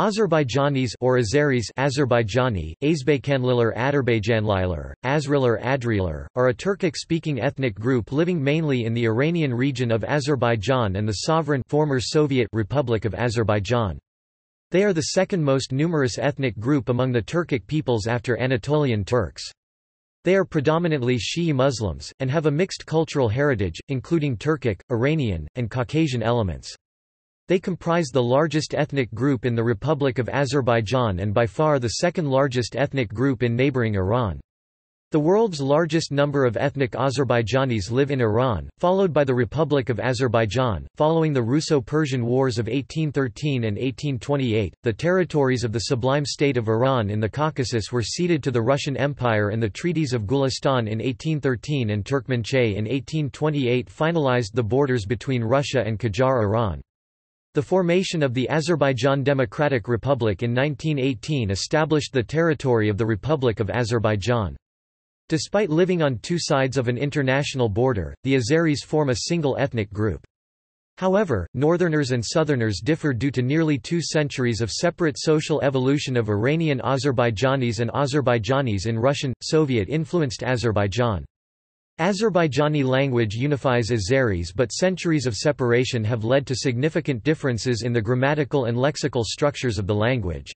Azerbaijanis or Azeris Azerbaijani, Azbeykanliler Aderbaycanliler, Azriler Adriler, are a Turkic-speaking ethnic group living mainly in the Iranian region of Azerbaijan and the sovereign former Soviet Republic of Azerbaijan. They are the second most numerous ethnic group among the Turkic peoples after Anatolian Turks. They are predominantly Shi'i Muslims, and have a mixed cultural heritage, including Turkic, Iranian, and Caucasian elements. They comprise the largest ethnic group in the Republic of Azerbaijan and by far the second largest ethnic group in neighboring Iran. The world's largest number of ethnic Azerbaijanis live in Iran, followed by the Republic of Azerbaijan. Following the Russo-Persian Wars of 1813 and 1828, the territories of the Sublime State of Iran in the Caucasus were ceded to the Russian Empire and the treaties of Gulistan in 1813 and Turkmenchay in 1828 finalized the borders between Russia and Qajar Iran. The formation of the Azerbaijan Democratic Republic in 1918 established the territory of the Republic of Azerbaijan. Despite living on two sides of an international border, the Azeris form a single ethnic group. However, Northerners and Southerners differ due to nearly two centuries of separate social evolution of Iranian Azerbaijanis and Azerbaijanis in Russian, Soviet-influenced Azerbaijan. Azerbaijani language unifies Azeris but centuries of separation have led to significant differences in the grammatical and lexical structures of the language.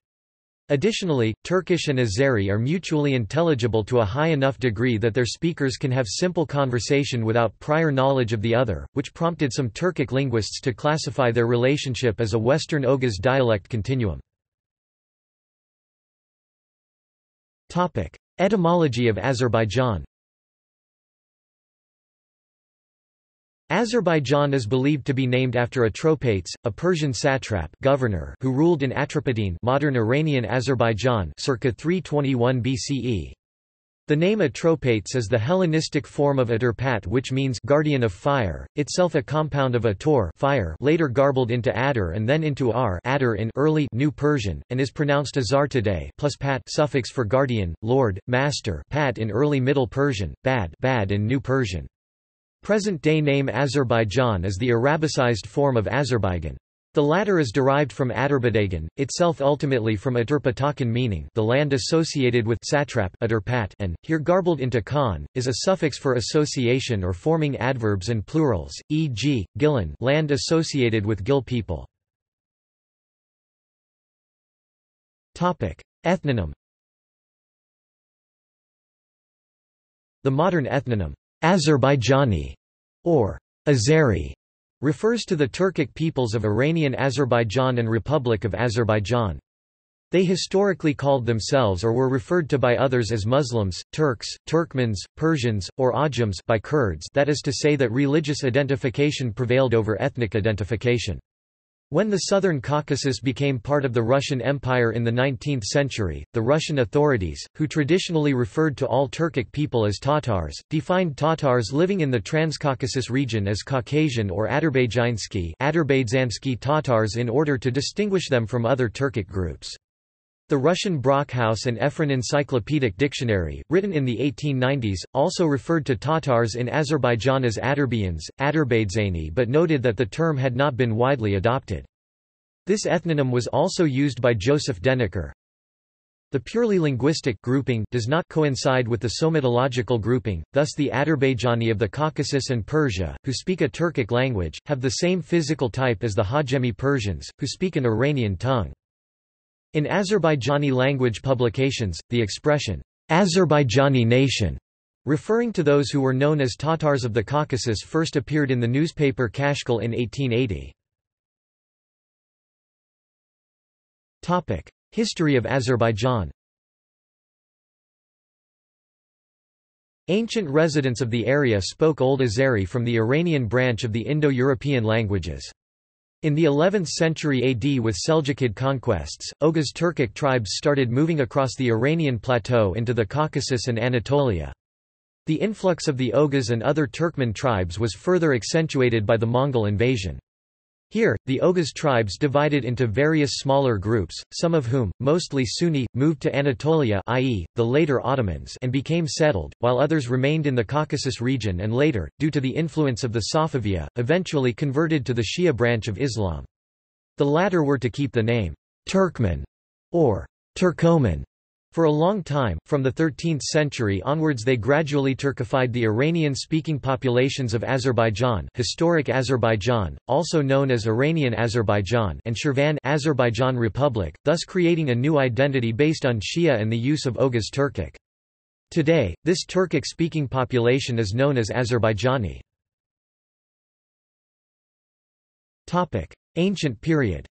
Additionally, Turkish and Azeri are mutually intelligible to a high enough degree that their speakers can have simple conversation without prior knowledge of the other, which prompted some Turkic linguists to classify their relationship as a Western Oghuz dialect continuum. Etymology of Azerbaijan Azerbaijan is believed to be named after Atropates, a Persian satrap governor who ruled in Atropatene modern Iranian Azerbaijan circa 321 BCE. The name Atropates is the Hellenistic form of Aturpat which means guardian of fire, itself a compound of Ator fire later garbled into Adar and then into Ar Adar in early New Persian, and is pronounced Azar today plus pat suffix for guardian, lord, master pat in early Middle Persian, bad bad in New Persian. Present-day name Azerbaijan is the Arabicized form of Azerbaijan. The latter is derived from Adurbadagan, itself ultimately from Aturpatakan meaning the land associated with satrap Aturpat and, here garbled into Khan, is a suffix for association or forming adverbs and plurals, e.g., Gilan land associated with Gil people. Ethnonym The modern ethnonym Azerbaijani or Azeri refers to the Turkic peoples of Iranian Azerbaijan and Republic of Azerbaijan. They historically called themselves or were referred to by others as Muslims, Turks, Turkmens, Persians, or Ajams by Kurds that is to say that religious identification prevailed over ethnic identification. When the Southern Caucasus became part of the Russian Empire in the 19th century, the Russian authorities, who traditionally referred to all Turkic people as Tatars, defined Tatars living in the Transcaucasus region as Caucasian or Azerbaijansky Tatars in order to distinguish them from other Turkic groups. The Russian Brockhaus and Ephron Encyclopedic Dictionary, written in the 1890s, also referred to Tatars in Azerbaijan as Aderbians, Aderbaidzani but noted that the term had not been widely adopted. This ethnonym was also used by Joseph Deniker. The purely linguistic grouping does not coincide with the somatological grouping, thus the Azerbaijanis of the Caucasus and Persia, who speak a Turkic language, have the same physical type as the Hajemi Persians, who speak an Iranian tongue. In Azerbaijani language publications, the expression, Azerbaijani nation, referring to those who were known as Tatars of the Caucasus first appeared in the newspaper Kashkul in 1880. History of Azerbaijan Ancient residents of the area spoke Old Azeri from the Iranian branch of the Indo-European languages. In the 11th century AD with Seljuk conquests, Oghuz Turkic tribes started moving across the Iranian plateau into the Caucasus and Anatolia. The influx of the Oghuz and other Turkmen tribes was further accentuated by the Mongol invasion. Here, the Oghuz tribes divided into various smaller groups, some of whom, mostly Sunni, moved to Anatolia i.e., the later Ottomans and became settled, while others remained in the Caucasus region and later, due to the influence of the Safaviya, eventually converted to the Shia branch of Islam. The latter were to keep the name, Turkmen or Turkoman for a long time, from the 13th century onwards they gradually Turkified the Iranian-speaking populations of Azerbaijan historic Azerbaijan, also known as Iranian Azerbaijan and Shirvan Azerbaijan Republic, thus creating a new identity based on Shia and the use of Oghuz Turkic. Today, this Turkic-speaking population is known as Azerbaijani. Ancient period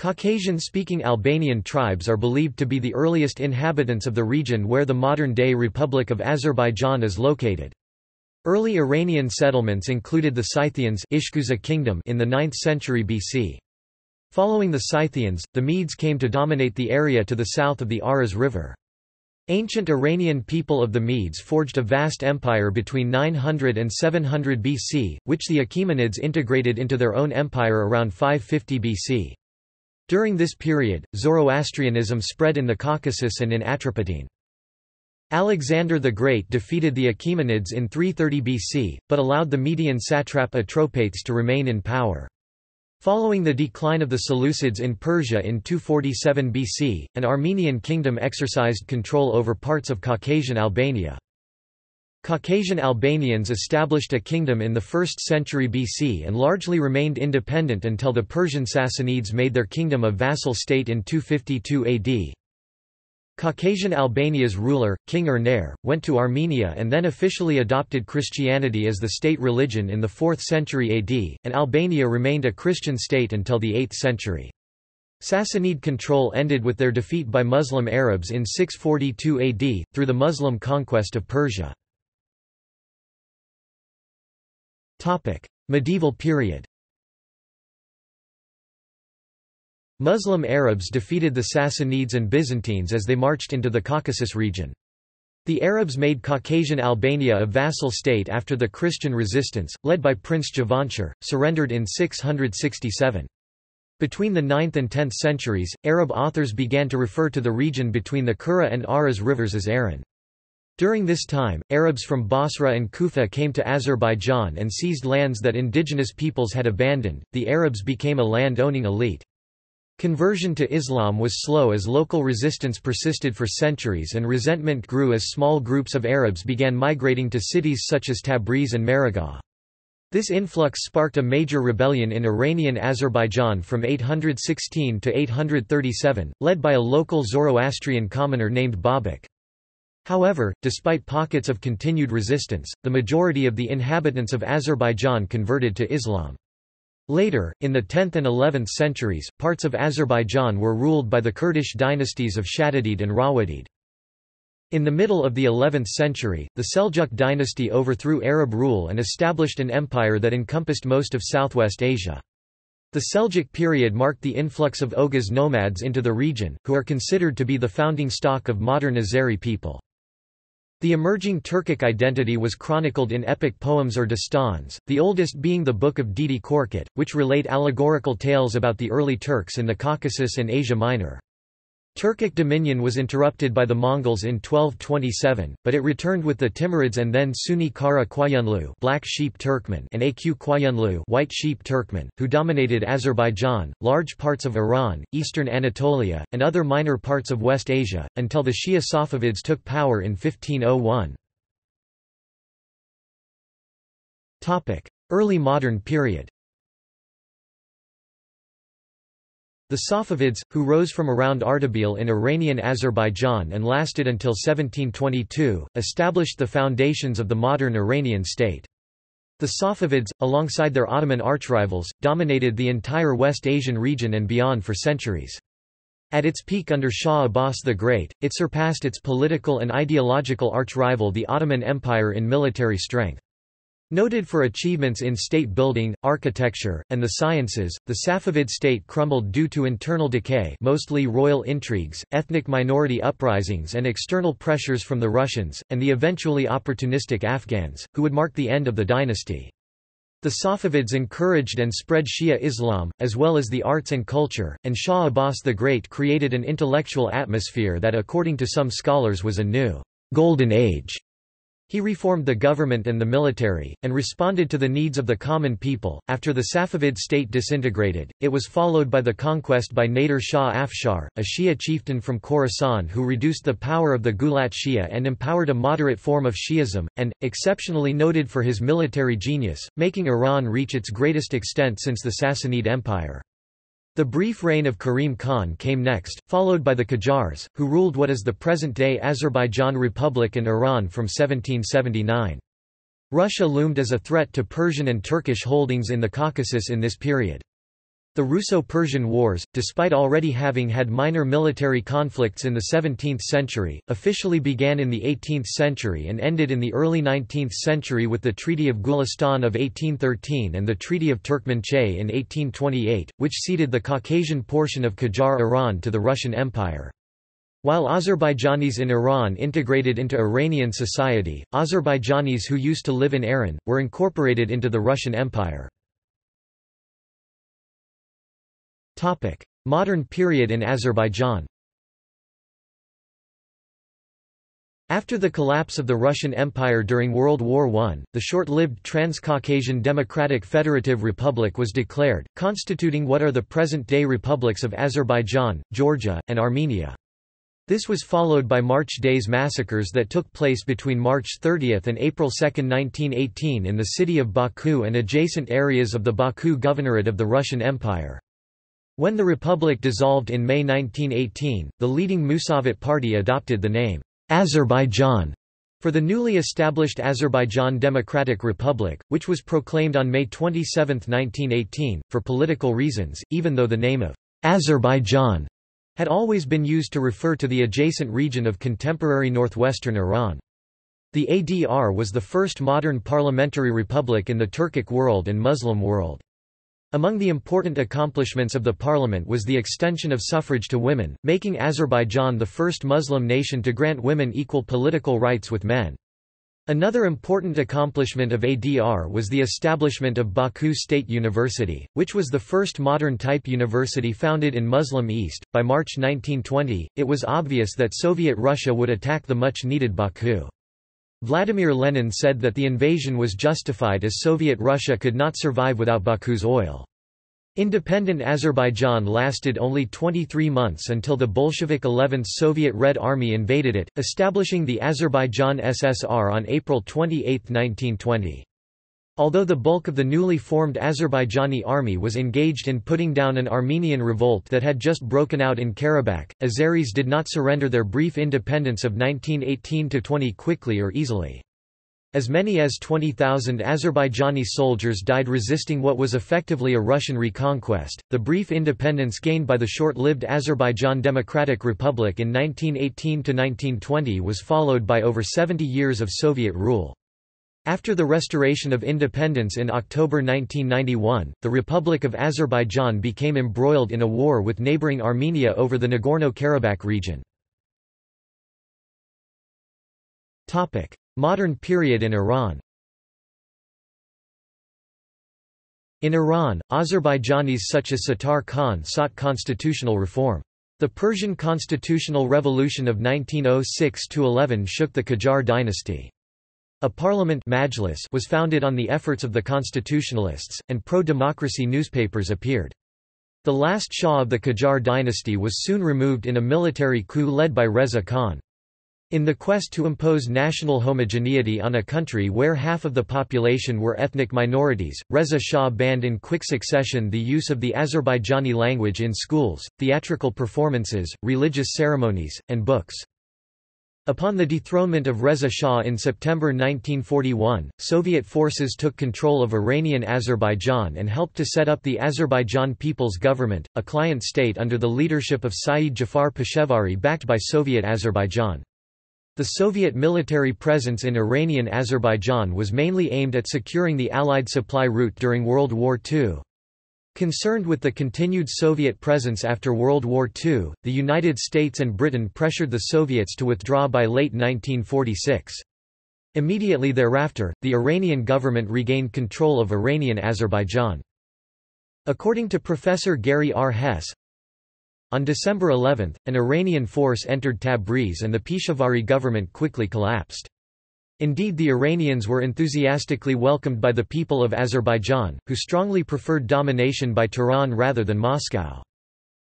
Caucasian-speaking Albanian tribes are believed to be the earliest inhabitants of the region where the modern-day Republic of Azerbaijan is located. Early Iranian settlements included the Scythians kingdom in the 9th century BC. Following the Scythians, the Medes came to dominate the area to the south of the Aras River. Ancient Iranian people of the Medes forged a vast empire between 900 and 700 BC, which the Achaemenids integrated into their own empire around 550 BC. During this period, Zoroastrianism spread in the Caucasus and in Atropatene. Alexander the Great defeated the Achaemenids in 330 BC, but allowed the Median satrap Atropates to remain in power. Following the decline of the Seleucids in Persia in 247 BC, an Armenian kingdom exercised control over parts of Caucasian Albania. Caucasian Albanians established a kingdom in the 1st century BC and largely remained independent until the Persian Sassanids made their kingdom a vassal state in 252 AD. Caucasian Albania's ruler, King Urnayr, went to Armenia and then officially adopted Christianity as the state religion in the 4th century AD, and Albania remained a Christian state until the 8th century. Sassanid control ended with their defeat by Muslim Arabs in 642 AD, through the Muslim conquest of Persia. Topic: Medieval period. Muslim Arabs defeated the Sassanids and Byzantines as they marched into the Caucasus region. The Arabs made Caucasian Albania a vassal state after the Christian resistance, led by Prince Javanshir, surrendered in 667. Between the 9th and 10th centuries, Arab authors began to refer to the region between the Kura and Aras rivers as Aran. During this time, Arabs from Basra and Kufa came to Azerbaijan and seized lands that indigenous peoples had abandoned. The Arabs became a land-owning elite. Conversion to Islam was slow as local resistance persisted for centuries and resentment grew as small groups of Arabs began migrating to cities such as Tabriz and Maragah. This influx sparked a major rebellion in Iranian Azerbaijan from 816 to 837, led by a local Zoroastrian commoner named Babak. However, despite pockets of continued resistance, the majority of the inhabitants of Azerbaijan converted to Islam. Later, in the 10th and 11th centuries, parts of Azerbaijan were ruled by the Kurdish dynasties of Shaddadid and Rawadid. In the middle of the 11th century, the Seljuk dynasty overthrew Arab rule and established an empire that encompassed most of southwest Asia. The Seljuk period marked the influx of Oghuz nomads into the region, who are considered to be the founding stock of modern Azeri people. The emerging Turkic identity was chronicled in epic poems or dastans, the oldest being the Book of Dede Korkut, which relate allegorical tales about the early Turks in the Caucasus and Asia Minor. Turkic dominion was interrupted by the Mongols in 1227, but it returned with the Timurids and then Sunni Kara Koyunlu Black Sheep Turkmen and Aq Koyunlu White Sheep Turkmen, who dominated Azerbaijan, large parts of Iran, eastern Anatolia, and other minor parts of West Asia, until the Shia Safavids took power in 1501. Early modern period The Safavids, who rose from around Ardabil in Iranian Azerbaijan and lasted until 1722, established the foundations of the modern Iranian state. The Safavids, alongside their Ottoman archrivals, dominated the entire West Asian region and beyond for centuries. At its peak under Shah Abbas the Great, it surpassed its political and ideological arch-rival the Ottoman Empire in military strength. Noted for achievements in state building, architecture, and the sciences, the Safavid state crumbled due to internal decay mostly royal intrigues, ethnic minority uprisings and external pressures from the Russians, and the eventually opportunistic Afghans, who would mark the end of the dynasty. The Safavids encouraged and spread Shia Islam, as well as the arts and culture, and Shah Abbas the Great created an intellectual atmosphere that according to some scholars was a new, golden age He reformed the government and the military, and responded to the needs of the common people. After the Safavid state disintegrated, it was followed by the conquest by Nader Shah Afshar, a Shia chieftain from Khorasan who reduced the power of the Ghulat Shia and empowered a moderate form of Shi'ism, and, exceptionally noted for his military genius, making Iran reach its greatest extent since the Sassanid Empire. The brief reign of Karim Khan came next, followed by the Qajars, who ruled what is the present-day Azerbaijan Republic and Iran from 1779. Russia loomed as a threat to Persian and Turkish holdings in the Caucasus in this period. The Russo-Persian Wars, despite already having had minor military conflicts in the 17th century, officially began in the 18th century and ended in the early 19th century with the Treaty of Gulistan of 1813 and the Treaty of Turkmenchay in 1828, which ceded the Caucasian portion of Qajar Iran to the Russian Empire. While Azerbaijanis in Iran integrated into Iranian society, Azerbaijanis who used to live in Iran, were incorporated into the Russian Empire. Modern period in Azerbaijan After the collapse of the Russian Empire during World War I, the short-lived Transcaucasian Democratic Federative Republic was declared, constituting what are the present-day republics of Azerbaijan, Georgia, and Armenia. This was followed by March Days massacres that took place between March 30 and April 2, 1918 in the city of Baku and adjacent areas of the Baku Governorate of the Russian Empire. When the republic dissolved in May 1918, the leading Musavat party adopted the name, Azerbaijan, for the newly established Azerbaijan Democratic Republic, which was proclaimed on May 27, 1918, for political reasons, even though the name of Azerbaijan had always been used to refer to the adjacent region of contemporary northwestern Iran. The ADR was the first modern parliamentary republic in the Turkic world and Muslim world. Among the important accomplishments of the parliament was the extension of suffrage to women, making Azerbaijan the first Muslim nation to grant women equal political rights with men. Another important accomplishment of ADR was the establishment of Baku State University, which was the first modern type university founded in Muslim East. By March 1920, it was obvious that Soviet Russia would attack the much needed Baku. Vladimir Lenin said that the invasion was justified as Soviet Russia could not survive without Baku's oil. Independent Azerbaijan lasted only 23 months until the Bolshevik 11th Soviet Red Army invaded it, establishing the Azerbaijan SSR on April 28, 1920. Although the bulk of the newly formed Azerbaijani army was engaged in putting down an Armenian revolt that had just broken out in Karabakh, Azeris did not surrender their brief independence of 1918–20 quickly or easily. As many as 20,000 Azerbaijani soldiers died resisting what was effectively a Russian reconquest. The brief independence gained by the short lived Azerbaijan Democratic Republic in 1918 1920 was followed by over 70 years of Soviet rule. After the restoration of independence in October 1991, the Republic of Azerbaijan became embroiled in a war with neighboring Armenia over the Nagorno-Karabakh region. Modern period in Iran In Iran, Azerbaijanis such as Sattar Khan sought constitutional reform. The Persian constitutional revolution of 1906–11 shook the Qajar dynasty. A parliament majlis was founded on the efforts of the constitutionalists, and pro-democracy newspapers appeared. The last Shah of the Qajar dynasty was soon removed in a military coup led by Reza Khan. In the quest to impose national homogeneity on a country where half of the population were ethnic minorities, Reza Shah banned in quick succession the use of the Azerbaijani language in schools, theatrical performances, religious ceremonies, and books. Upon the dethronement of Reza Shah in September 1941, Soviet forces took control of Iranian Azerbaijan and helped to set up the Azerbaijan People's Government, a client state under the leadership of Sayyid Jafar Pishevari backed by Soviet Azerbaijan. The Soviet military presence in Iranian Azerbaijan was mainly aimed at securing the Allied supply route during World War II. Concerned with the continued Soviet presence after World War II, the United States and Britain pressured the Soviets to withdraw by late 1946. Immediately thereafter, the Iranian government regained control of Iranian Azerbaijan. According to Professor Gary R. Hess, on December 11, an Iranian force entered Tabriz and the Pishevari government quickly collapsed. Indeed the Iranians were enthusiastically welcomed by the people of Azerbaijan, who strongly preferred domination by Tehran rather than Moscow.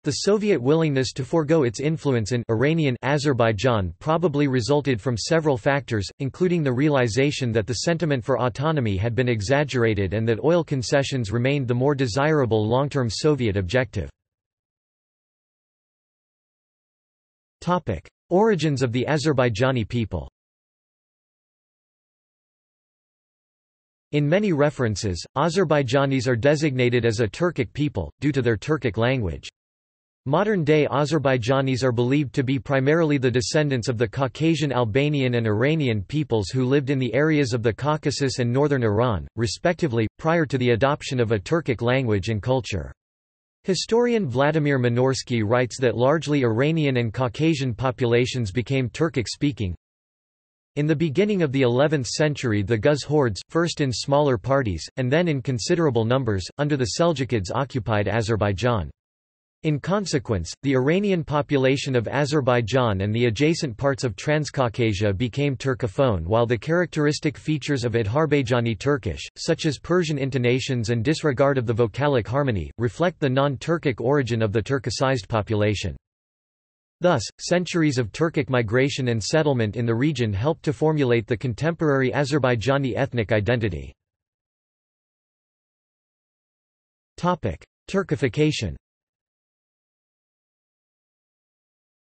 The Soviet willingness to forego its influence in Iranian Azerbaijan probably resulted from several factors, including the realization that the sentiment for autonomy had been exaggerated and that oil concessions remained the more desirable long-term Soviet objective. Origins of the Azerbaijani people In many references, Azerbaijanis are designated as a Turkic people, due to their Turkic language. Modern-day Azerbaijanis are believed to be primarily the descendants of the Caucasian Albanian and Iranian peoples who lived in the areas of the Caucasus and northern Iran, respectively, prior to the adoption of a Turkic language and culture. Historian Vladimir Minorsky writes that largely Iranian and Caucasian populations became Turkic-speaking. In the beginning of the 11th century the Ghuz hordes, first in smaller parties, and then in considerable numbers, under the Seljukids occupied Azerbaijan. In consequence, the Iranian population of Azerbaijan and the adjacent parts of Transcaucasia became Turcophone while the characteristic features of Adharbajani Turkish, such as Persian intonations and disregard of the vocalic harmony, reflect the non-Turkic origin of the Turkicized population. Thus, centuries of Turkic migration and settlement in the region helped to formulate the contemporary Azerbaijani ethnic identity. Turkification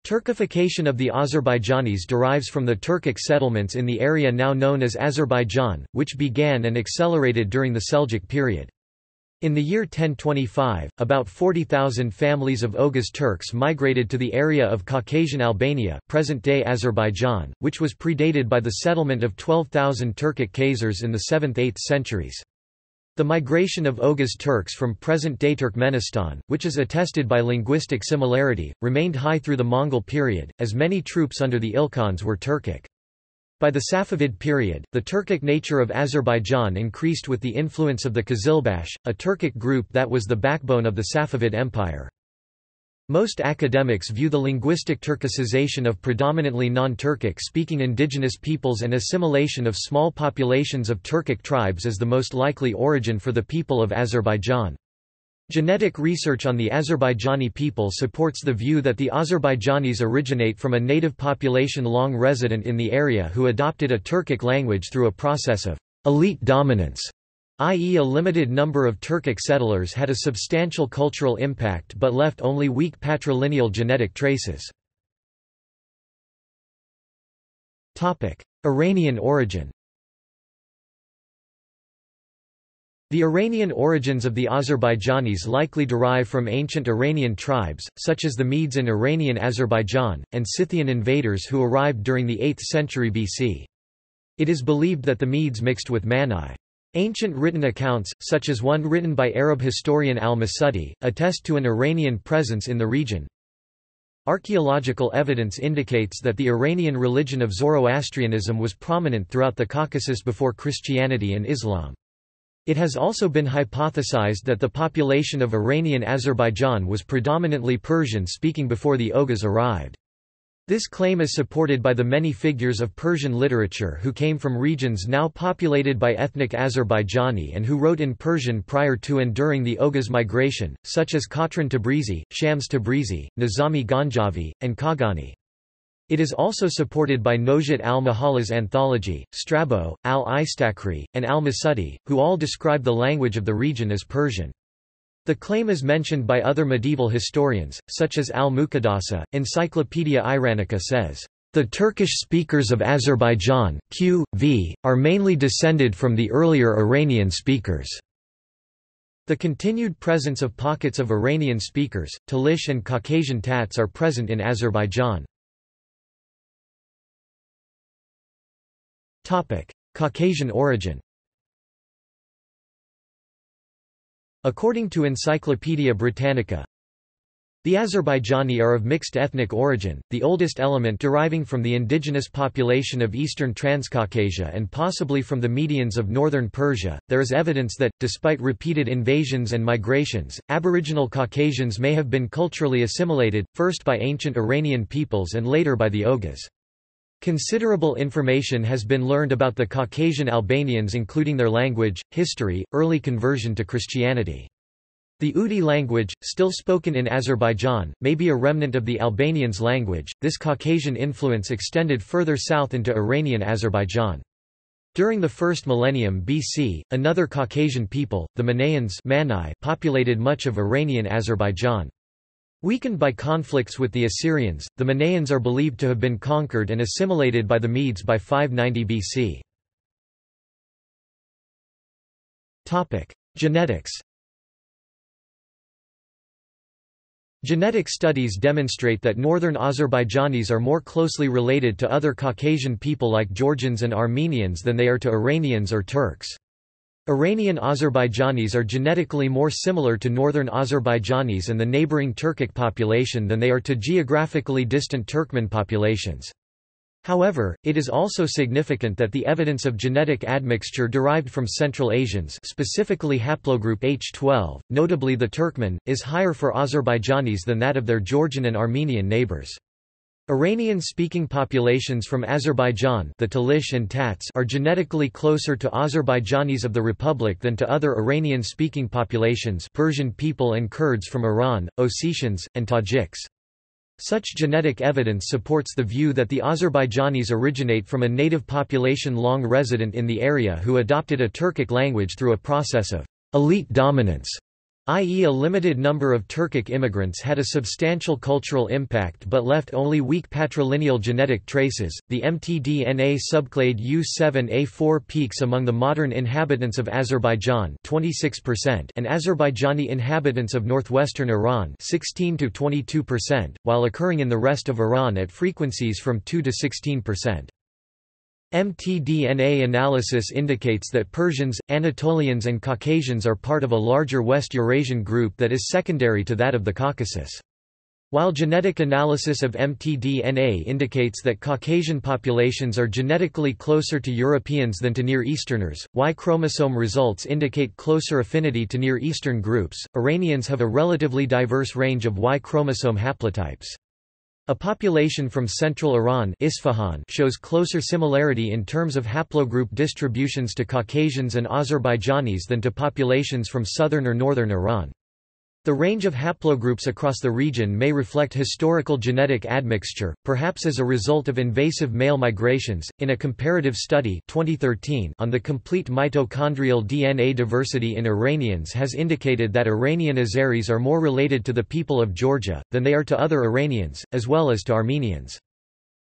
Turkification of the Azerbaijanis derives from the Turkic settlements in the area now known as Azerbaijan, which began and accelerated during the Seljuk period. In the year 1025, about 40,000 families of Oghuz Turks migrated to the area of Caucasian Albania present-day Azerbaijan, which was predated by the settlement of 12,000 Turkic Khazars in the 7th–8th centuries. The migration of Oghuz Turks from present-day Turkmenistan, which is attested by linguistic similarity, remained high through the Mongol period, as many troops under the Ilkhans were Turkic. By the Safavid period, the Turkic nature of Azerbaijan increased with the influence of the Qizilbash, a Turkic group that was the backbone of the Safavid Empire. Most academics view the linguistic Turkicization of predominantly non-Turkic speaking indigenous peoples and assimilation of small populations of Turkic tribes as the most likely origin for the people of Azerbaijan. Genetic research on the Azerbaijani people supports the view that the Azerbaijanis originate from a native population long resident in the area who adopted a Turkic language through a process of elite dominance i.e. a limited number of Turkic settlers had a substantial cultural impact but left only weak patrilineal genetic traces. Iranian origin The Iranian origins of the Azerbaijanis likely derive from ancient Iranian tribes, such as the Medes in Iranian Azerbaijan, and Scythian invaders who arrived during the 8th century BC. It is believed that the Medes mixed with Mani. Ancient written accounts, such as one written by Arab historian al-Masudi, attest to an Iranian presence in the region. Archaeological evidence indicates that the Iranian religion of Zoroastrianism was prominent throughout the Caucasus before Christianity and Islam. It has also been hypothesized that the population of Iranian Azerbaijan was predominantly Persian-speaking before the Oghuz arrived. This claim is supported by the many figures of Persian literature who came from regions now populated by ethnic Azerbaijani and who wrote in Persian prior to and during the Oghuz migration, such as Qatran Tabrizi, Shams Tabrizi, Nizami Ganjavi, and Khaghani. It is also supported by Nojat al-Mahallah's anthology, Strabo, al-Istakhri, and al-Masudi, who all describe the language of the region as Persian. The claim is mentioned by other medieval historians, such as al-Muqaddasi. Encyclopaedia Iranica says, "...the Turkish speakers of Azerbaijan, q. v., are mainly descended from the earlier Iranian speakers." The continued presence of pockets of Iranian speakers, Talish and Caucasian Tats are present in Azerbaijan. Caucasian origin According to Encyclopaedia Britannica, the Azerbaijani are of mixed ethnic origin, the oldest element deriving from the indigenous population of eastern Transcaucasia and possibly from the Medians of northern Persia. There is evidence that, despite repeated invasions and migrations, Aboriginal Caucasians may have been culturally assimilated, first by ancient Iranian peoples and later by the Oghuz. Considerable information has been learned about the Caucasian Albanians including their language, history, early conversion to Christianity. The Udi language, still spoken in Azerbaijan, may be a remnant of the Albanians' language. This Caucasian influence extended further south into Iranian Azerbaijan. During the first millennium BC, another Caucasian people, the Manneans populated much of Iranian Azerbaijan. Weakened by conflicts with the Assyrians, the Manneans are believed to have been conquered and assimilated by the Medes by 590 BC. Genetics Genetic studies demonstrate that northern Azerbaijanis are more closely related to other Caucasian people like Georgians and Armenians than they are to Iranians or Turks. Iranian Azerbaijanis are genetically more similar to northern Azerbaijanis and the neighboring Turkic population than they are to geographically distant Turkmen populations. However, it is also significant that the evidence of genetic admixture derived from Central Asians specifically haplogroup H12, notably the Turkmen, is higher for Azerbaijanis than that of their Georgian and Armenian neighbors. Iranian-speaking populations from Azerbaijan the Talish and Tats are genetically closer to Azerbaijanis of the Republic than to other Iranian-speaking populations Persian people and Kurds from Iran, Ossetians, and Tajiks. Such genetic evidence supports the view that the Azerbaijanis originate from a native population long resident in the area who adopted a Turkic language through a process of elite dominance i.e. a limited number of Turkic immigrants had a substantial cultural impact but left only weak patrilineal genetic traces. The mtDNA subclade U7A4 peaks among the modern inhabitants of Azerbaijan 26% and Azerbaijani inhabitants of northwestern Iran 16 to 22%, while occurring in the rest of Iran at frequencies from 2 to 16%. mtDNA analysis indicates that Persians, Anatolians and Caucasians are part of a larger West Eurasian group that is secondary to that of the Caucasus. While genetic analysis of mtDNA indicates that Caucasian populations are genetically closer to Europeans than to Near Easterners, Y chromosome results indicate closer affinity to Near Eastern groups. Iranians have a relatively diverse range of Y chromosome haplotypes. A population from central Iran Isfahan shows closer similarity in terms of haplogroup distributions to Caucasians and Azerbaijanis than to populations from southern or northern Iran. The range of haplogroups across the region may reflect historical genetic admixture, perhaps as a result of invasive male migrations. In a comparative study 2013 on the complete mitochondrial DNA diversity in Iranians has indicated that Iranian Azeris are more related to the people of Georgia than they are to other Iranians, as well as to Armenians.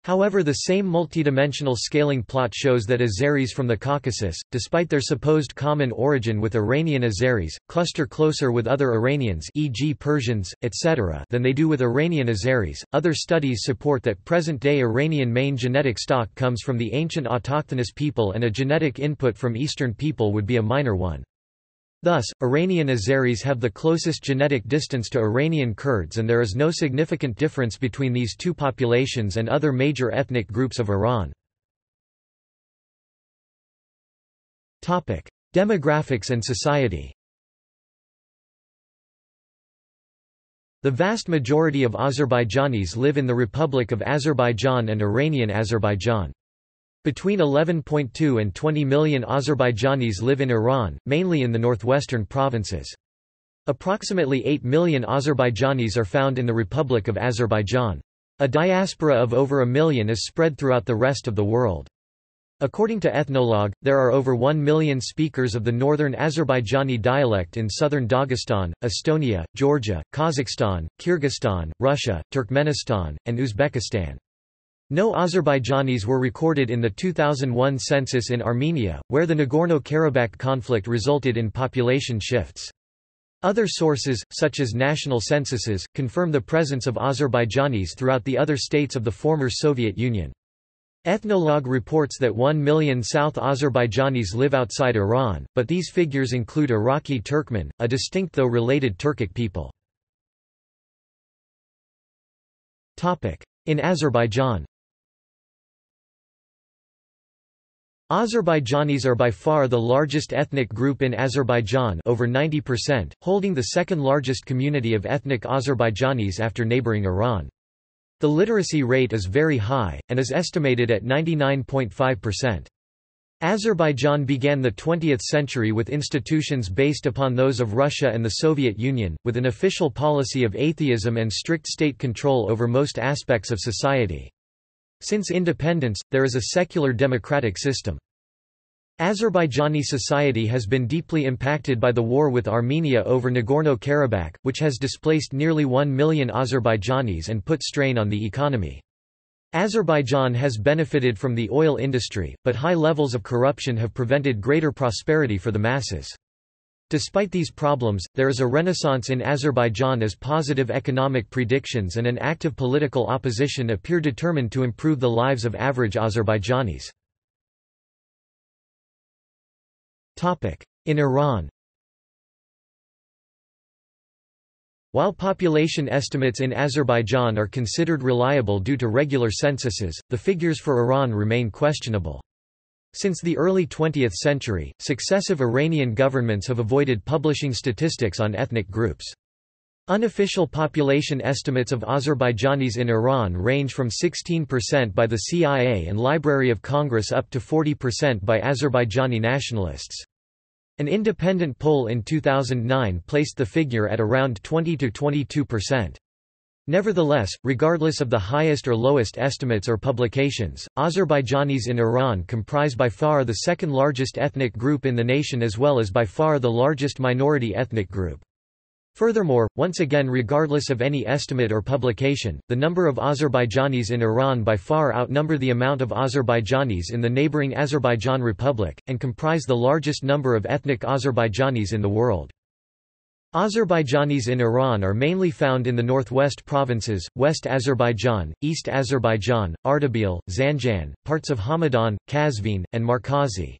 However the same multidimensional scaling plot shows that Azeris from the Caucasus, despite their supposed common origin with Iranian Azeris, cluster closer with other Iranians e.g. Persians, etc. than they do with Iranian Azeris. Other studies support that present-day Iranian main genetic stock comes from the ancient autochthonous people and a genetic input from Eastern people would be a minor one. Thus, Iranian Azeris have the closest genetic distance to Iranian Kurds and there is no significant difference between these two populations and other major ethnic groups of Iran. Demographics and society The vast majority of Azerbaijanis live in the Republic of Azerbaijan and Iranian Azerbaijan. Between 11.2 and 20 million Azerbaijanis live in Iran, mainly in the northwestern provinces. Approximately 8 million Azerbaijanis are found in the Republic of Azerbaijan. A diaspora of over a million is spread throughout the rest of the world. According to Ethnologue, there are over 1 million speakers of the northern Azerbaijani dialect in southern Dagestan, Estonia, Georgia, Kazakhstan, Kyrgyzstan, Russia, Turkmenistan, and Uzbekistan. No Azerbaijanis were recorded in the 2001 census in Armenia, where the Nagorno-Karabakh conflict resulted in population shifts. Other sources, such as national censuses, confirm the presence of Azerbaijanis throughout the other states of the former Soviet Union. Ethnologue reports that 1 million South Azerbaijanis live outside Iran, but these figures include Iraqi Turkmen, a distinct though related Turkic people. In Azerbaijan Azerbaijanis are by far the largest ethnic group in Azerbaijan over 90%, holding the second largest community of ethnic Azerbaijanis after neighboring Iran. The literacy rate is very high, and is estimated at 99.5%. Azerbaijan began the 20th century with institutions based upon those of Russia and the Soviet Union, with an official policy of atheism and strict state control over most aspects of society. Since independence, there is a secular democratic system. Azerbaijani society has been deeply impacted by the war with Armenia over Nagorno-Karabakh, which has displaced nearly 1 million Azerbaijanis and put strain on the economy. Azerbaijan has benefited from the oil industry, but high levels of corruption have prevented greater prosperity for the masses. Despite these problems, there is a renaissance in Azerbaijan as positive economic predictions and an active political opposition appear determined to improve the lives of average Azerbaijanis. In Iran While population estimates in Azerbaijan are considered reliable due to regular censuses, the figures for Iran remain questionable. Since the early 20th century, successive Iranian governments have avoided publishing statistics on ethnic groups. Unofficial population estimates of Azerbaijanis in Iran range from 16% by the CIA and Library of Congress up to 40% by Azerbaijani nationalists. An independent poll in 2009 placed the figure at around 20–22%. Nevertheless, regardless of the highest or lowest estimates or publications, Azerbaijanis in Iran comprise by far the second largest ethnic group in the nation as well as by far the largest minority ethnic group. Furthermore, once again regardless of any estimate or publication, the number of Azerbaijanis in Iran by far outnumber the amount of Azerbaijanis in the neighboring Azerbaijan Republic, and comprise the largest number of ethnic Azerbaijanis in the world. Azerbaijanis in Iran are mainly found in the northwest provinces, West Azerbaijan, East Azerbaijan, Ardabil, Zanjan, parts of Hamadan, Qazvin, and Markazi.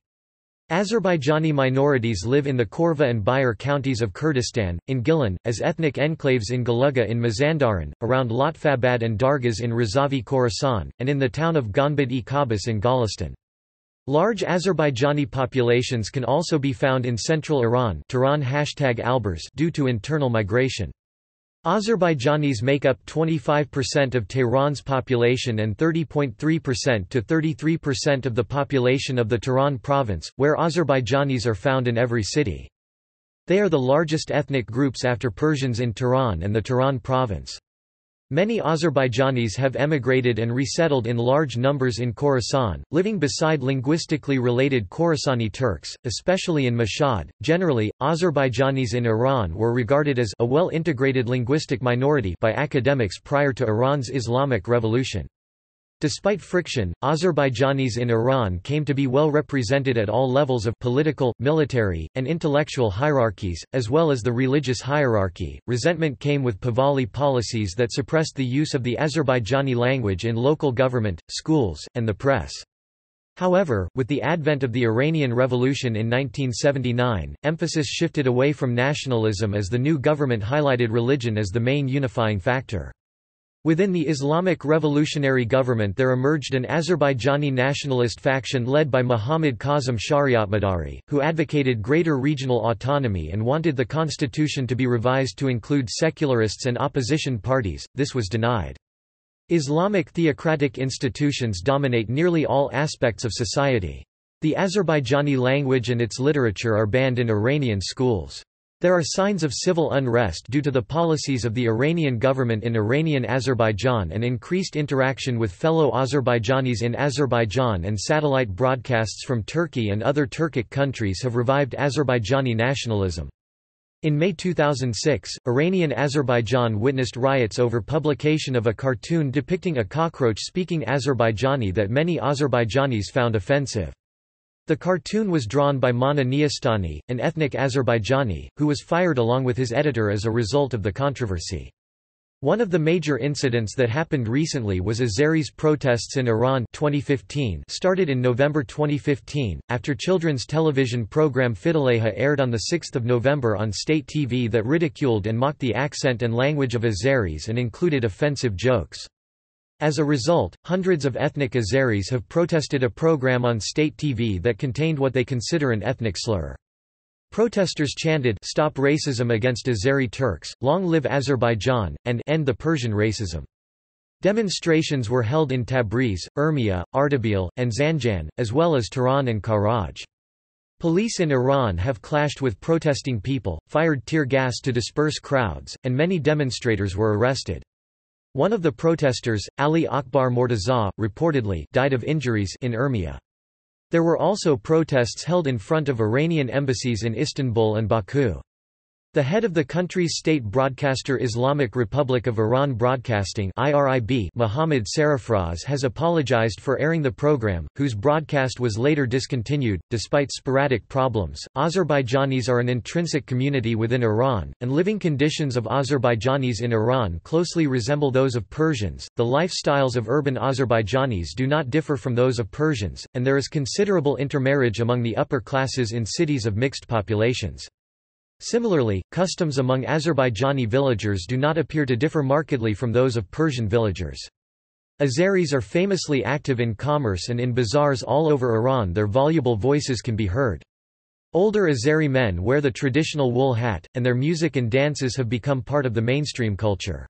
Azerbaijani minorities live in the Qorveh and Bijar counties of Kurdistan, in Gilan, as ethnic enclaves in Galuga in Mazandaran, around Lotfabad and Dargaz in Razavi Khorasan, and in the town of Gonbad-e Kabus in Golestan. Large Azerbaijani populations can also be found in central Iran Tehran Alborz due to internal migration. Azerbaijanis make up 25% of Tehran's population and 30.3% to 33% of the population of the Tehran province, where Azerbaijanis are found in every city. They are the largest ethnic groups after Persians in Tehran and the Tehran province. Many Azerbaijanis have emigrated and resettled in large numbers in Khorasan, living beside linguistically related Khorasani Turks, especially in Mashhad. Generally, Azerbaijanis in Iran were regarded as a well-integrated linguistic minority by academics prior to Iran's Islamic Revolution. Despite friction, Azerbaijanis in Iran came to be well represented at all levels of political, military, and intellectual hierarchies, as well as the religious hierarchy. Resentment came with Pahlavi policies that suppressed the use of the Azerbaijani language in local government, schools, and the press. However, with the advent of the Iranian Revolution in 1979, emphasis shifted away from nationalism as the new government highlighted religion as the main unifying factor. Within the Islamic Revolutionary Government there emerged an Azerbaijani nationalist faction led by Muhammad Kazim Shariatmadari, who advocated greater regional autonomy and wanted the constitution to be revised to include secularists and opposition parties, this was denied. Islamic theocratic institutions dominate nearly all aspects of society. The Azerbaijani language and its literature are banned in Iranian schools. There are signs of civil unrest due to the policies of the Iranian government in Iranian Azerbaijan and increased interaction with fellow Azerbaijanis in Azerbaijan and satellite broadcasts from Turkey and other Turkic countries have revived Azerbaijani nationalism. In May 2006, Iranian Azerbaijan witnessed riots over publication of a cartoon depicting a cockroach speaking Azerbaijani that many Azerbaijanis found offensive. The cartoon was drawn by Mana Neyestani, an ethnic Azerbaijani, who was fired along with his editor as a result of the controversy. One of the major incidents that happened recently was Azeris protests in Iran 2015 started in November 2015, after children's television program Fitilehha aired on 6 November on state TV that ridiculed and mocked the accent and language of Azeris and included offensive jokes. As a result, hundreds of ethnic Azeris have protested a program on state TV that contained what they consider an ethnic slur. Protesters chanted Stop racism against Azeri Turks, Long live Azerbaijan, and End the Persian racism. Demonstrations were held in Tabriz, Urmia, Ardabil, and Zanjan, as well as Tehran and Karaj. Police in Iran have clashed with protesting people, fired tear gas to disperse crowds, and many demonstrators were arrested. One of the protesters, Ali Akbar Mortaza, reportedly died of injuries in Urmia. There were also protests held in front of Iranian embassies in Istanbul and Baku. The head of the country's state broadcaster Islamic Republic of Iran Broadcasting IRIB Mohammad Sarafraz has apologized for airing the program, whose broadcast was later discontinued. Despite sporadic problems, Azerbaijanis are an intrinsic community within Iran, and living conditions of Azerbaijanis in Iran closely resemble those of Persians. The lifestyles of urban Azerbaijanis do not differ from those of Persians, and there is considerable intermarriage among the upper classes in cities of mixed populations. Similarly, customs among Azerbaijani villagers do not appear to differ markedly from those of Persian villagers. Azeris are famously active in commerce and in bazaars all over Iran their voluble voices can be heard. Older Azeri men wear the traditional wool hat, and their music and dances have become part of the mainstream culture.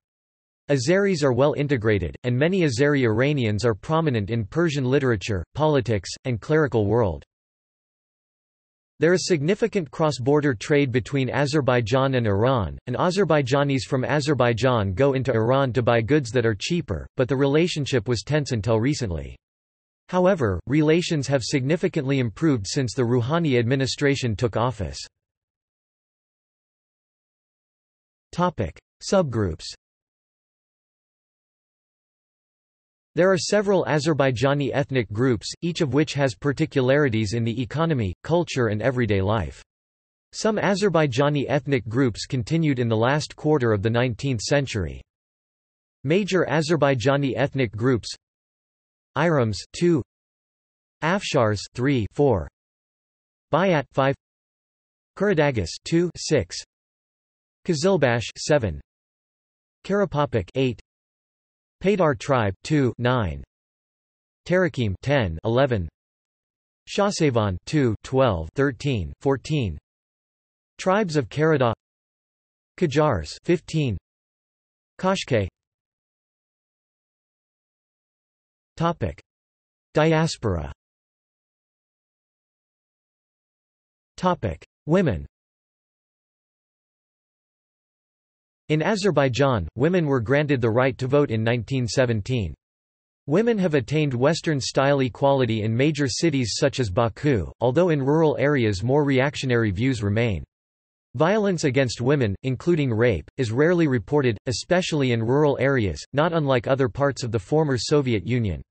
Azeris are well integrated, and many Azeri Iranians are prominent in Persian literature, politics, and clerical world. There is significant cross-border trade between Azerbaijan and Iran, and Azerbaijanis from Azerbaijan go into Iran to buy goods that are cheaper, but the relationship was tense until recently. However, relations have significantly improved since the Rouhani administration took office. Subgroups There are several Azerbaijani ethnic groups, each of which has particularities in the economy, culture and everyday life. Some Azerbaijani ethnic groups continued in the last quarter of the 19th century. Major Azerbaijani ethnic groups Irams 2 Afshars 3 4 Bayat 5 Kuradagas 2 6 Kazilbash 7 Karapapik 8 Paydar tribe 2 9 Tarakim 10 11 Shahsevan 2 12 13 14 Tribes of Karadagh Kajars 15 Kashke. Topic. Diaspora. Topic. Women In Azerbaijan, women were granted the right to vote in 1917. Women have attained Western-style equality in major cities such as Baku, although in rural areas more reactionary views remain. Violence against women, including rape, is rarely reported, especially in rural areas, not unlike other parts of the former Soviet Union.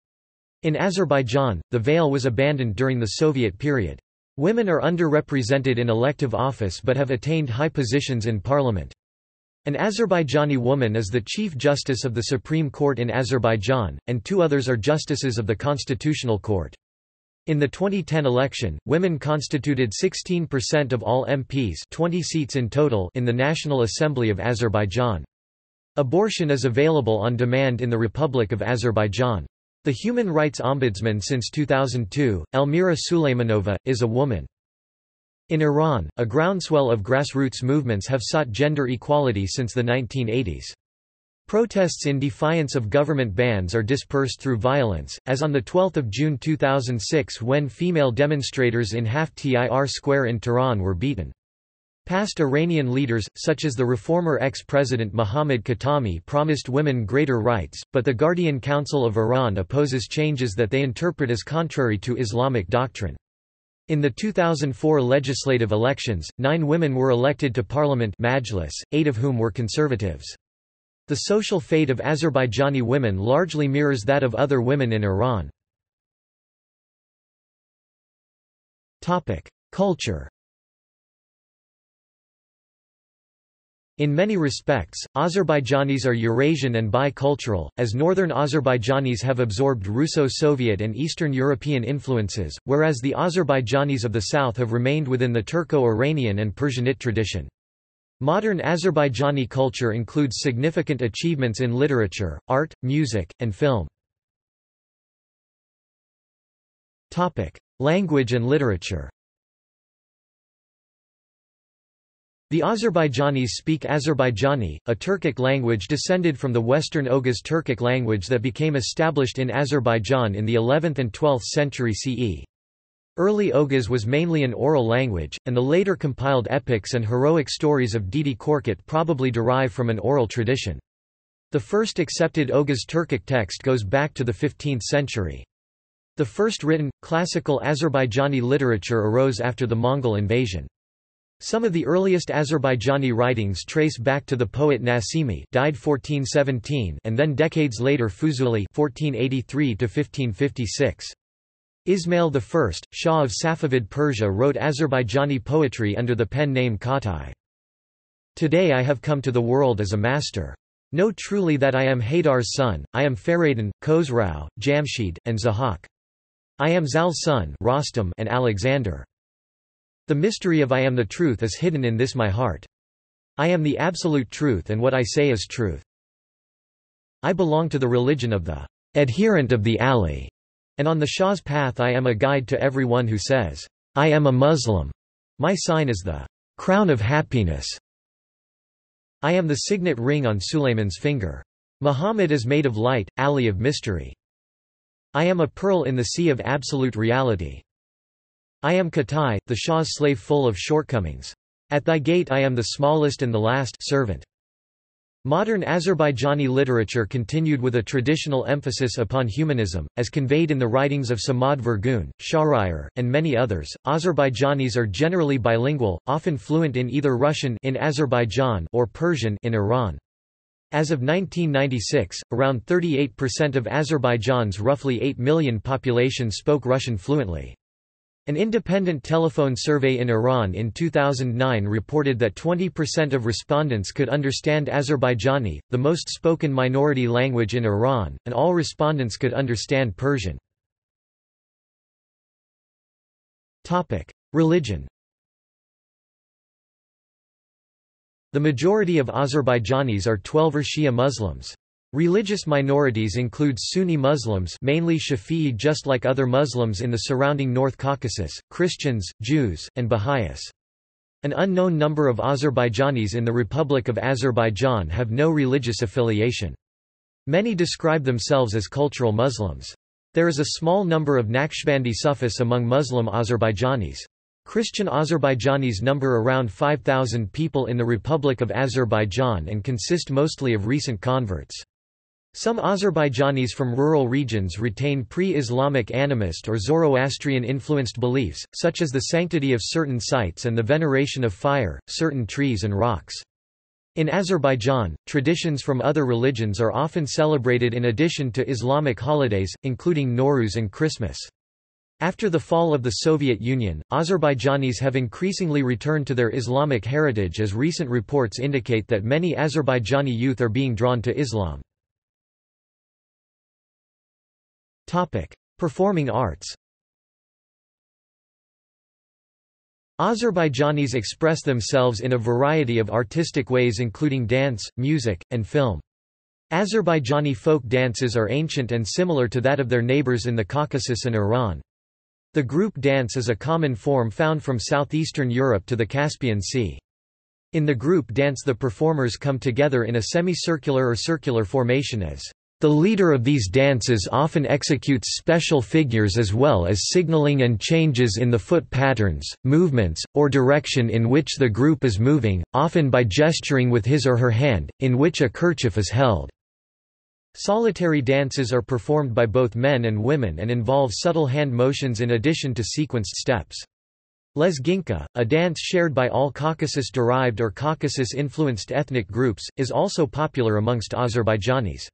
In Azerbaijan, the veil was abandoned during the Soviet period. Women are underrepresented in elective office but have attained high positions in parliament. An Azerbaijani woman is the Chief Justice of the Supreme Court in Azerbaijan, and two others are justices of the Constitutional Court. In the 2010 election, women constituted 16% of all MPs 20 seats in total in the National Assembly of Azerbaijan. Abortion is available on demand in the Republic of Azerbaijan. The Human Rights Ombudsman since 2002, Elmira Suleymanova, is a woman. In Iran, a groundswell of grassroots movements have sought gender equality since the 1980s. Protests in defiance of government bans are dispersed through violence, as on 12 June 2006 when female demonstrators in Haftar Square in Tehran were beaten. Past Iranian leaders, such as the reformer ex-president Mohammad Khatami promised women greater rights, but the Guardian Council of Iran opposes changes that they interpret as contrary to Islamic doctrine. In the 2004 legislative elections, nine women were elected to parliament Majlis, eight of whom were conservatives. The social fate of Azerbaijani women largely mirrors that of other women in Iran. Culture In many respects, Azerbaijanis are Eurasian and bicultural, as northern Azerbaijanis have absorbed Russo-Soviet and Eastern European influences, whereas the Azerbaijanis of the south have remained within the Turco-Iranian and Persianate tradition. Modern Azerbaijani culture includes significant achievements in literature, art, music, and film. Language and literature The Azerbaijanis speak Azerbaijani, a Turkic language descended from the Western Oghuz Turkic language that became established in Azerbaijan in the 11th and 12th century CE. Early Oghuz was mainly an oral language, and the later compiled epics and heroic stories of Dede Korkut probably derive from an oral tradition. The first accepted Oghuz Turkic text goes back to the 15th century. The first written, classical Azerbaijani literature arose after the Mongol invasion. Some of the earliest Azerbaijani writings trace back to the poet Nasimi died 1417 and then decades later Fuzuli 1483 Ismail I, Shah of Safavid Persia wrote Azerbaijani poetry under the pen name Khatay. Today I have come to the world as a master. Know truly that I am Haydar's son, I am Faridun, Khosrau, Jamshid, and Zahak. I am Zal's son Rostam and Alexander. The mystery of I am the truth is hidden in this my heart. I am the absolute truth and what I say is truth. I belong to the religion of the adherent of the Ali, and on the Shah's path I am a guide to everyone who says, I am a Muslim. My sign is the crown of happiness. I am the signet ring on Sulayman's finger. Muhammad is made of light, Ali of mystery. I am a pearl in the sea of absolute reality. I am Khatay, the Shah's slave full of shortcomings. At thy gate I am the smallest and the last servant. Modern Azerbaijani literature continued with a traditional emphasis upon humanism, as conveyed in the writings of Samad Vurgun, Shahryar, and many others. Azerbaijanis are generally bilingual, often fluent in either Russian in Azerbaijan or Persian in Iran. As of 1996, around 38% of Azerbaijan's roughly 8 million population spoke Russian fluently. An independent telephone survey in Iran in 2009 reported that 20% of respondents could understand Azerbaijani, the most spoken minority language in Iran, and all respondents could understand Persian. Religion The majority of Azerbaijanis are Twelver Shia Muslims. Religious minorities include Sunni Muslims mainly Shafi'i just like other Muslims in the surrounding North Caucasus, Christians, Jews, and Baha'is. An unknown number of Azerbaijanis in the Republic of Azerbaijan have no religious affiliation. Many describe themselves as cultural Muslims. There is a small number of Naqshbandi Sufis among Muslim Azerbaijanis. Christian Azerbaijanis number around 5,000 people in the Republic of Azerbaijan and consist mostly of recent converts. Some Azerbaijanis from rural regions retain pre-Islamic animist or Zoroastrian-influenced beliefs, such as the sanctity of certain sites and the veneration of fire, certain trees and rocks. In Azerbaijan, traditions from other religions are often celebrated in addition to Islamic holidays, including Nowruz and Christmas. After the fall of the Soviet Union, Azerbaijanis have increasingly returned to their Islamic heritage as recent reports indicate that many Azerbaijani youth are being drawn to Islam. Topic: Performing arts. Azerbaijanis express themselves in a variety of artistic ways including dance, music, and film. Azerbaijani folk dances are ancient and similar to that of their neighbors in the Caucasus and Iran. The group dance is a common form found from southeastern Europe to the Caspian Sea. In the group dance the performers come together in a semicircular or circular formation as the leader of these dances often executes special figures as well as signaling and changes in the foot patterns, movements, or direction in which the group is moving, often by gesturing with his or her hand, in which a kerchief is held. Solitary dances are performed by both men and women and involve subtle hand motions in addition to sequenced steps. Lezginka, a dance shared by all Caucasus-derived or Caucasus-influenced ethnic groups, is also popular amongst Azerbaijanis.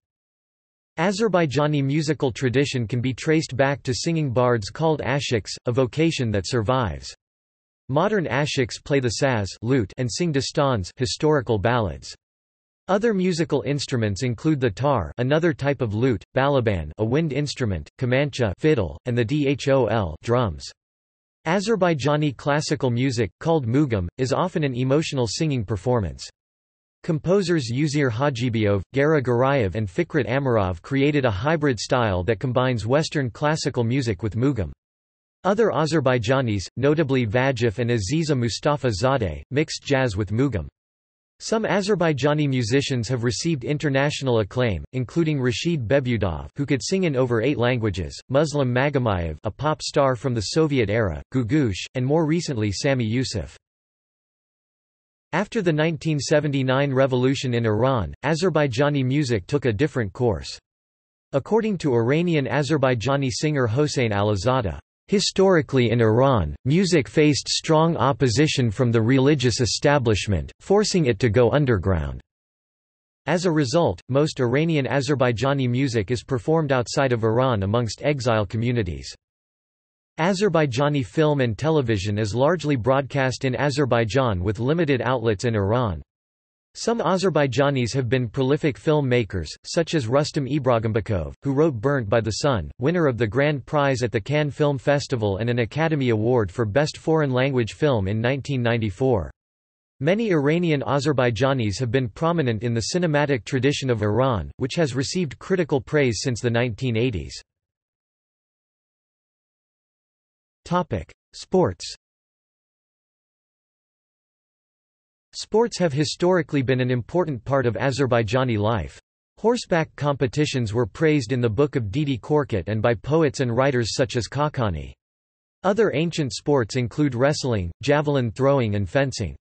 Azerbaijani musical tradition can be traced back to singing bards called ashiks, a vocation that survives. Modern ashiks play the saz lute and sing dastans historical ballads. Other musical instruments include the tar another type of lute, balaban a wind instrument, kamancha fiddle, and the dhol drums. Azerbaijani classical music, called mugam, is often an emotional singing performance. Composers Uzeyir Hajibeyov, Gara Garayev and Fikret Amirov created a hybrid style that combines Western classical music with mugam. Other Azerbaijanis, notably Vagif and Aziza Mustafa Zadeh, mixed jazz with Mugam. Some Azerbaijani musicians have received international acclaim, including Rashid Behbudov who could sing in over eight languages, Muslim Magomayev a pop star from the Soviet era, Googoosh, and more recently Sami Yusuf. After the 1979 revolution in Iran, Azerbaijani music took a different course. According to Iranian Azerbaijani singer Hossein Alizadeh, Historically in Iran, music faced strong opposition from the religious establishment, forcing it to go underground. As a result, most Iranian Azerbaijani music is performed outside of Iran amongst exile communities. Azerbaijani film and television is largely broadcast in Azerbaijan with limited outlets in Iran. Some Azerbaijanis have been prolific film makers, such as Rustam Ibragimbekov, who wrote Burnt by the Sun, winner of the Grand Prize at the Cannes Film Festival and an Academy Award for Best Foreign Language Film in 1994. Many Iranian Azerbaijanis have been prominent in the cinematic tradition of Iran, which has received critical praise since the 1980s. Sports Sports have historically been an important part of Azerbaijani life. Horseback competitions were praised in the Book of Dede Korkut and by poets and writers such as Khaqani. Other ancient sports include wrestling, javelin throwing and fencing.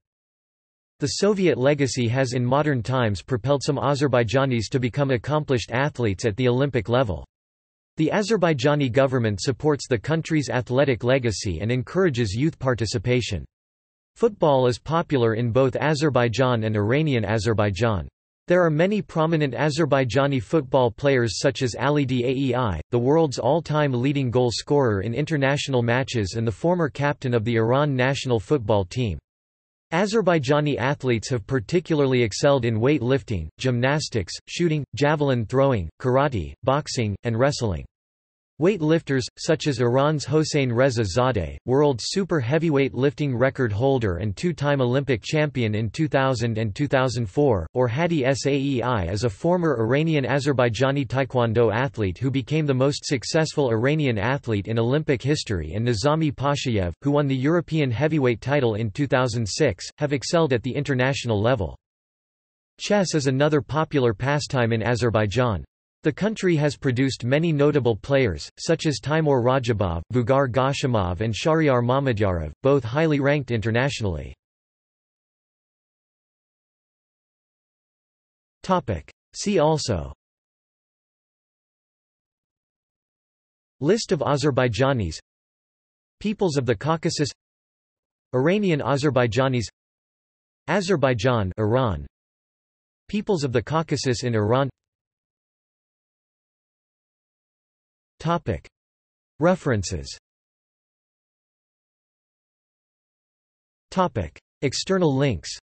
The Soviet legacy has in modern times propelled some Azerbaijanis to become accomplished athletes at the Olympic level. The Azerbaijani government supports the country's athletic legacy and encourages youth participation. Football is popular in both Azerbaijan and Iranian Azerbaijan. There are many prominent Azerbaijani football players such as Ali Daei, the world's all-time leading goal scorer in international matches and the former captain of the Iran national football team. Azerbaijani athletes have particularly excelled in weightlifting, gymnastics, shooting, javelin throwing, karate, boxing, and wrestling. Weightlifters, such as Iran's Hossein Reza Zadeh, world super heavyweight lifting record holder and two-time Olympic champion in 2000 and 2004, or Hadi Saei is a former Iranian Azerbaijani taekwondo athlete who became the most successful Iranian athlete in Olympic history and Nizami Pashayev, who won the European heavyweight title in 2006, have excelled at the international level. Chess is another popular pastime in Azerbaijan. The country has produced many notable players, such as Teimour Radjabov, Vugar Gashimov and Shakhriyar Mamedyarov, both highly ranked internationally. See also List of Azerbaijanis Peoples of the Caucasus Iranian Azerbaijanis Azerbaijan Iran Peoples of the Caucasus in Iran References. External links